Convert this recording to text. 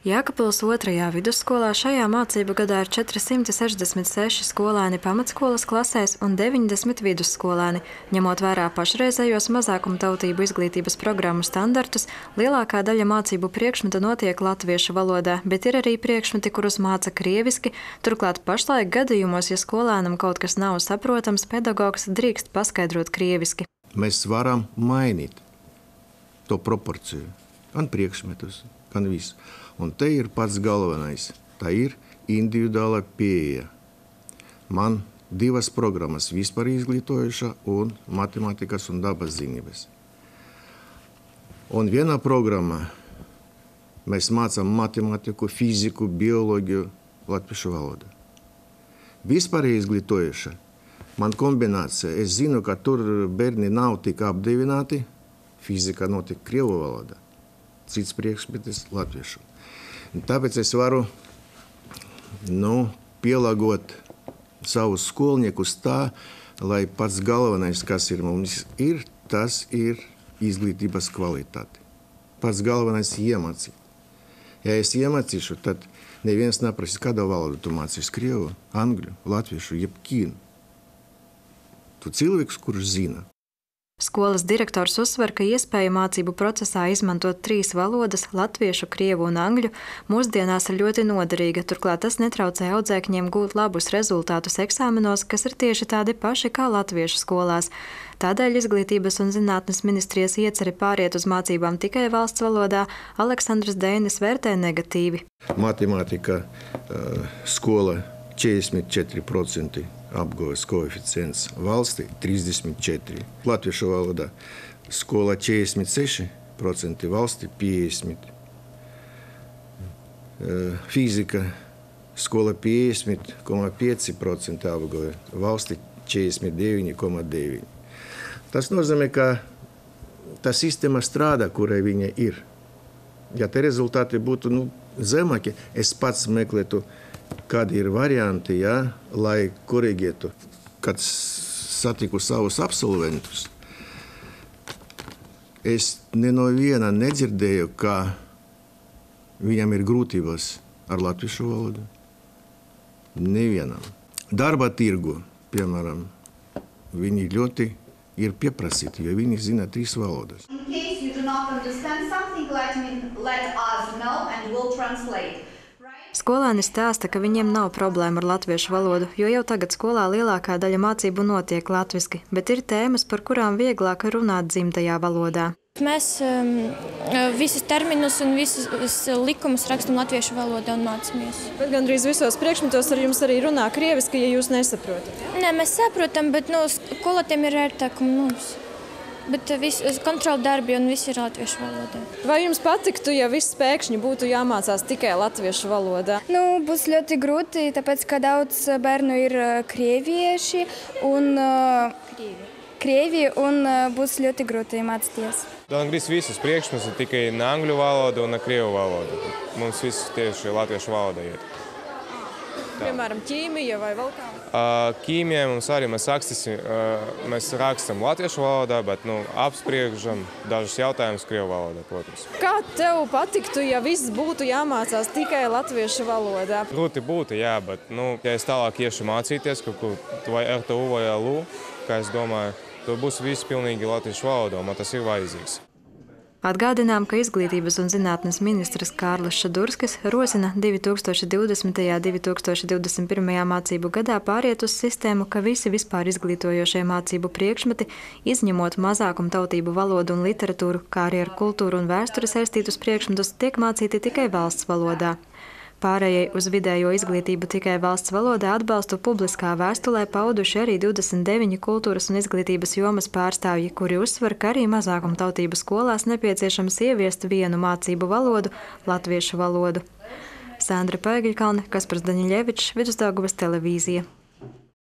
Jēkabils otrajā vidusskolā šajā mācību gadā ir 466 skolēni pamatskolas klasēs un 90 vidusskolēni. Ņemot vērā pašreizējos mazākumtautību izglītības programmu standartus, lielākā daļa mācību priekšmetu notiek latviešu valodā, bet ir arī priekšmeti, kurus māca krieviski. Turklāt pašlaik gadījumos, ja skolēnam kaut kas nav saprotams, pedagogs drīkst paskaidrot krieviski. Mēs varam mainīt to proporciju, gan priekšmetus, gan visu. Un te ir pats galvenais. Tā ir individuāla pieeja. Man divas programmas - vispār izglītojuša un matemātikas un dabas zinības. Un vienā programmā mēs mācām matemātiku, fiziku, bioloģiju, latviešu valodu. Vispār izglītojuša. Man kombinācija, es zinu, ka tur bērni nav tik apdevināti, fizika notiek krievu valodā, cits priekšmetis latviešu. Tāpēc es varu nu, pielāgot savus skolniekus tā, lai pats galvenais, kas ir mums, ir, tas ir izglītības kvalitāte. Pats galvenais ir iemācīt. Ja es iemācīšu, tad neviens neprasīs, kādā valodā tu mācīsi krievu, angļu, latviešu, jeb ķīnu. Tu cilvēks, kurš zina. Skolas direktors uzsver, ka iespēja mācību procesā izmantot trīs valodas - latviešu, krievu un angļu - mūsdienās ir ļoti noderīga. Turklāt tas netraucē audzēkņiem gūt labus rezultātus eksāmenos, kas ir tieši tādi paši kā latviešu skolās. Tādēļ Izglītības un zinātnes ministrijas ieceri pāriet uz mācībām tikai valsts valodā Aleksandrs Dēnis vērtē negatīvi. Matemātika skola 44% apgūves koeficients valstī 34. Latviešu valodā skola 46%, valstī 50%. Fizika skola 50,5% apgūve, valstī 49,9%. Tas nozīmē, ka tā sistēma strādā, kurai viņa ir. Ja te rezultāti būtu nu, zemāki, es pats meklētu kādi ir varianti, ja, lai korrigētu, kad satiku savus absolventus. Es ne no viena nedzirdēju, ka viņam ir grūtības ar latviešu valodu. Nevienam. Darba tirgu, piemēram, viņi ļoti ir pieprasīti, jo viņi zina trīs valodas. In case you do not understand something, let, me, let us know and we'll translate. Skolēni stāsta, ka viņiem nav problēma ar latviešu valodu, jo jau tagad skolā lielākā daļa mācību notiek latviešu, bet ir tēmas, par kurām vieglāk runāt dzimtajā valodā. Mēs um, visus terminus un visus likumus rakstām latviešu valodā un mācāmies. Bet gandrīz visos priekšmetos ar jums arī runā krieviski, ja jūs nesaprotat. Nē, mēs saprotam, bet nu, skolotiem ir ērtāk mums. Bet viss kontrola darbi un viss ir latviešu valodā. Vai jums patiktu, ja viss pēkšņi būtu jāmācās tikai latviešu valodā? Nu, būs ļoti grūti, tāpēc, ka daudz bērnu ir krievieši un krievi. Krievi un būs ļoti grūti mācīties. Gandrīz visus priekšmetus tikai angļu valodu un krievu valodu. Mums viss tieši latviešu valoda iet. Piemēram, ķīmija vai vēl kā? Ķīmijai mums arī mēs, akstis, mēs rakstam latviešu valodā, bet nu, apspriežam dažus jautājumus krievu valodā, protams. Kā tev patiktu, ja viss būtu jāmācās tikai latviešu valodā? Grūti būtu, jā, bet, nu, ja es tālāk iešu mācīties kaut ko vai RTU vai LU, kā es domāju, tad būs viss pilnīgi latviešu valodā, man tas ir vajadzīgs. Atgādinām, ka Izglītības un zinātnes ministrs Kārlis Šadurskis rosina 2020. un 2021. mācību gadā pāriet uz sistēmu, ka visi vispār izglītojošie mācību priekšmeti, izņemot mazākumtautību valodu un literatūru, kā arī ar kultūru un vēsturi saistītus priekšmetus, tiek mācīti tikai valsts valodā. Pārējai uz vidējo izglītību tikai valsts valodā atbalstu publiskā vēstulē pauduši arī 29 kultūras un izglītības jomas pārstāvji, kuri uzsver, ka arī mazākumtautību skolās nepieciešams ieviest vienu mācību valodu - latviešu valodu. Sandra Pēgiļkalne, Kaspars Daņļevičs, Vidusdaugavas televīzija.